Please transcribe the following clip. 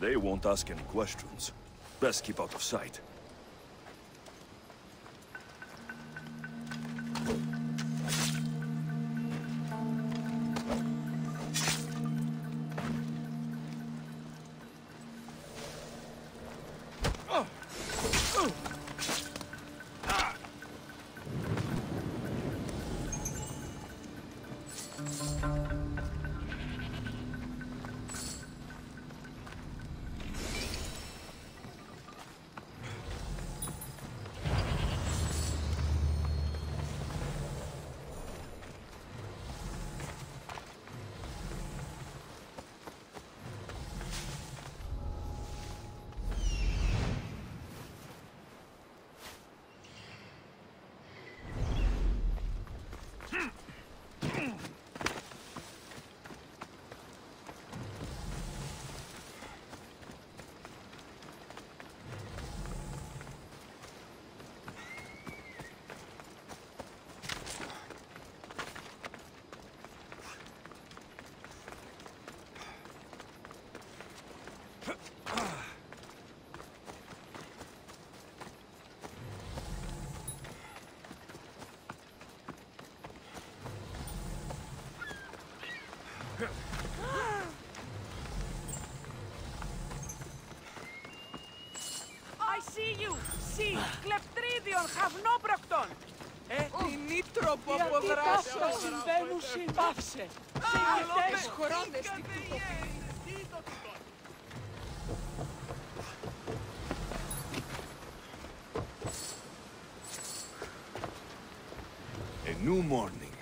They won't ask any questions. Best keep out of sight. I see you! See! Κλεπτρίδιον χαυνόπροκτον! Ε, την ήτροπο από Γιατί τα δράση. όσα συμβαίνουν συμπάυσε! Σε Αλόπες γητές χωρώνες την A new morning.